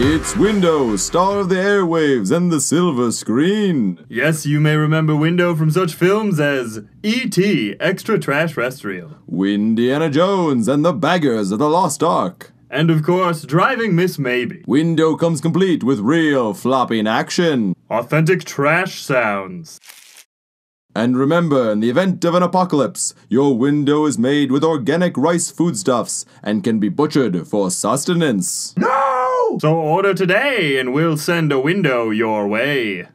It's Window, star of the airwaves and the silver screen. Yes, you may remember Window from such films as E.T. Extra Terrestrial. Indiana Jones and the Baggers of the Lost Ark. And of course, Driving Miss Maybe. Window comes complete with real flopping action. Authentic trash sounds. And remember, in the event of an apocalypse, your window is made with organic rice foodstuffs and can be butchered for sustenance. So order today and we'll send a window your way.